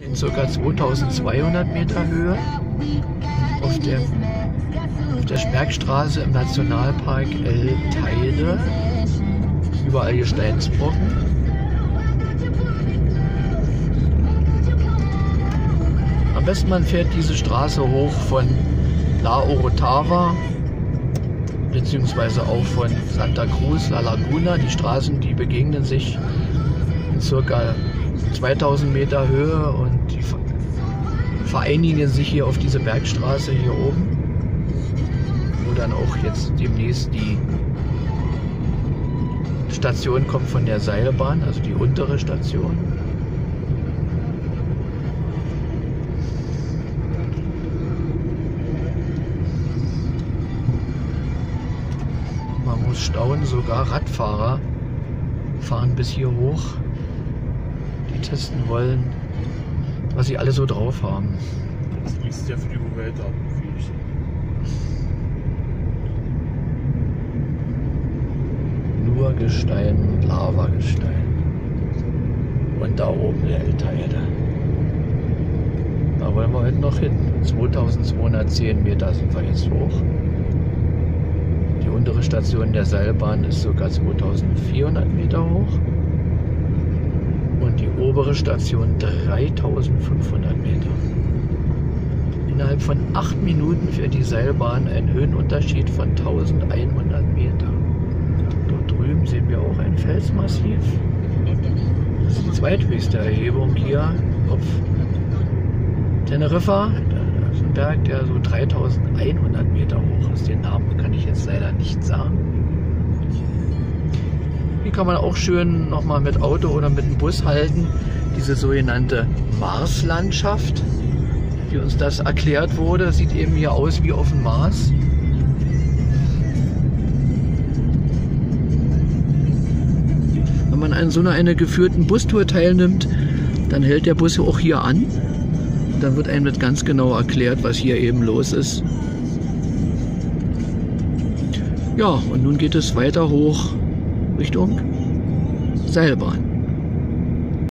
in ca. 2200 Meter Höhe auf der, auf der Spergstraße im Nationalpark El Teide. Überall Gesteinsbrocken. Am besten man fährt diese Straße hoch von La Orotava beziehungsweise auch von Santa Cruz, La Laguna. Die Straßen, die begegnen sich in circa 2000 Meter Höhe und die vereinigen sich hier auf diese Bergstraße hier oben, wo dann auch jetzt demnächst die Station kommt von der Seilbahn, also die untere Station. Man muss staunen, sogar Radfahrer fahren bis hier hoch die testen wollen, was sie alle so drauf haben. Das liest ja für die Umwelt ab, wie ich. Nur Gestein und Lavagestein. Und da oben der Elteide. Da wollen wir heute noch hin. 2210 Meter sind wir jetzt hoch. Die untere Station der Seilbahn ist sogar 2400 Meter hoch die obere Station 3500 Meter. Innerhalb von 8 Minuten fährt die Seilbahn einen Höhenunterschied von 1100 Meter. Dort drüben sehen wir auch ein Felsmassiv. Das ist die zweithöchste Erhebung hier auf Teneriffa. Das ist ein Berg, der so 3100 Meter hoch ist. Den Namen kann ich jetzt leider nicht sagen. Kann man auch schön nochmal mit Auto oder mit dem Bus halten. Diese sogenannte Marslandschaft, wie uns das erklärt wurde, sieht eben hier aus wie auf dem Mars. Wenn man an so einer, einer geführten Bustour teilnimmt, dann hält der Bus auch hier an. Dann wird einem ganz genau erklärt, was hier eben los ist. Ja, und nun geht es weiter hoch Richtung Seilbahn.